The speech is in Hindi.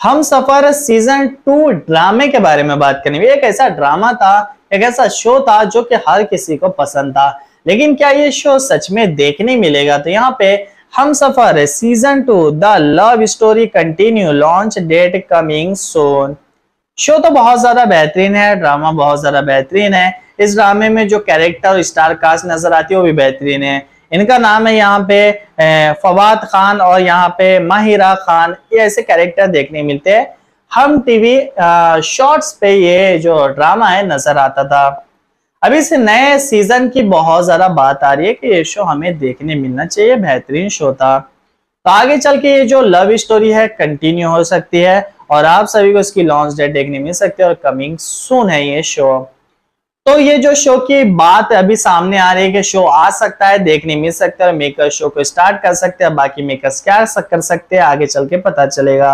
हम सफ़र सीज़न टू ड्रामे के बारे में बात करेंगे। एक ऐसा ड्रामा था, एक ऐसा शो था जो कि हर किसी को पसंद था। लेकिन क्या ये शो सच में देखने मिलेगा? तो यहाँ पे हम Safar season two the love story continue launch date coming soon show तो बहुत ज़्यादा बेहतरीन है ड्रामा बहुत ज़्यादा बेहतरीन है। इस ड्रामे में जो कैरेक्टर और स्टार कास्ट नज़र आती है, वो भी बेहतरीन है। इनका नाम है यहाँ पे फवाद खान और यहाँ पे माहिरा खान। ये ऐसे कैरेक्टर देखने मिलते हैं। हम टीवी शॉर्ट्स पे ये जो ड्रामा है, नज़र आता था। अभी से नए सीज़न की बहुत ज़्यादा बात आ रही है कि ये शो हमें देखने मिलना चाहिए, बेहतरीन शो था। तो आगे चल के ये जो लव स्टोरी है कंटिन्यू हो सकती है और आप सभी को इसकी लॉन्च डेट देखने मिल सकती है और कमिंग सुन है ये शो तो ये जो शो की बात अभी सामने आ रही है कि शो आ सकता है, देखने मिल सकता है मेकर शो को स्टार्ट कर सकते हैं, बाकी मेकर्स क्या कर सकते हैं, आगे चल के पता चलेगा।